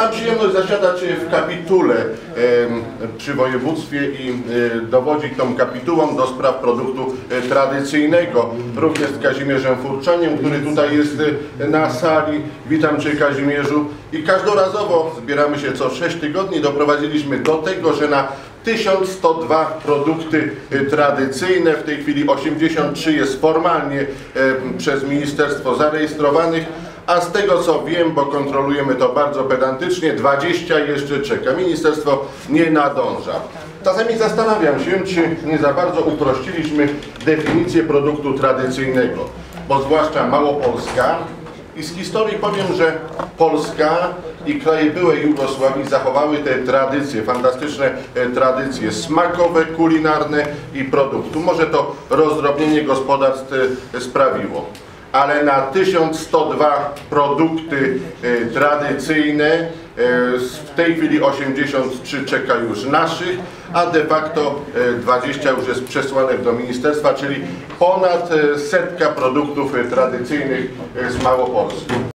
Mam przyjemność zasiadać w kapitule przy województwie i e, dowodzić tą kapitułą do spraw produktu e, tradycyjnego. Również z Kazimierzem Furczaniem, który tutaj jest e, na sali. Witam Cię Kazimierzu. I każdorazowo zbieramy się co 6 tygodni. Doprowadziliśmy do tego, że na 1102 produkty e, tradycyjne, w tej chwili 83 jest formalnie e, przez ministerstwo zarejestrowanych, a z tego co wiem, bo kontrolujemy to bardzo pedantycznie, 20 jeszcze czeka. Ministerstwo nie nadąża. Czasami zastanawiam się, czy nie za bardzo uprościliśmy definicję produktu tradycyjnego, bo zwłaszcza Małopolska i z historii powiem, że Polska i kraje byłej Jugosławii zachowały te tradycje, fantastyczne e, tradycje smakowe, kulinarne i produktu. Może to rozdrobnienie gospodarstw e, sprawiło. Ale na 1102 produkty e, tradycyjne e, w tej chwili 83 czeka już naszych, a de facto e, 20 już jest przesłanek do ministerstwa, czyli ponad e, setka produktów e, tradycyjnych e, z Małopolski.